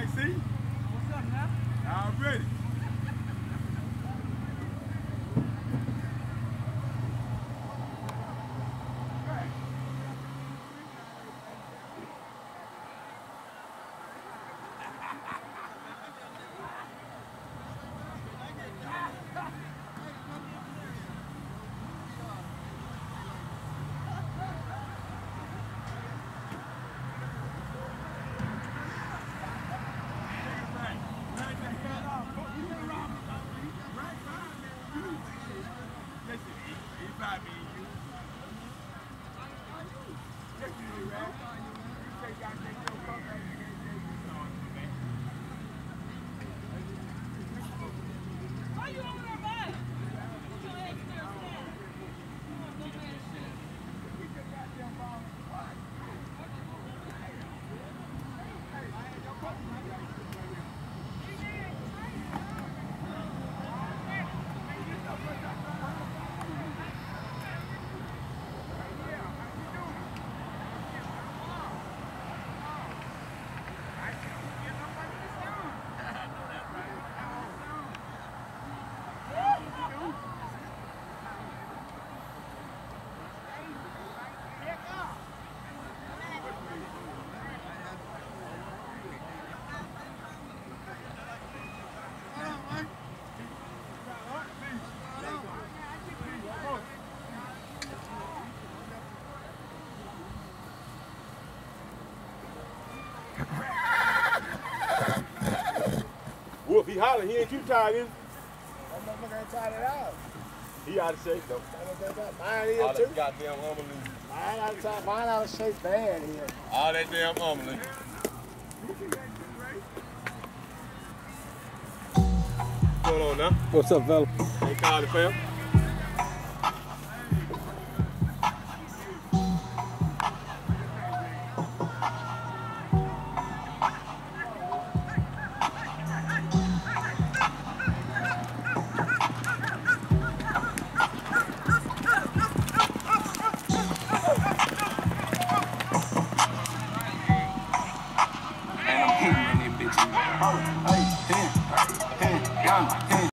KC. What's up, now? Already. Why Wolf, he hollering. He ain't too tired, is That motherfucker ain't tied it out. he? He out of shape, though. Mine All is that too. goddamn humbling. Mine out of time. Mine out of shape bad here. All that damn humbling. What's going on now? What's up, fella? Hey, Carly, fam. And I'm hitting on that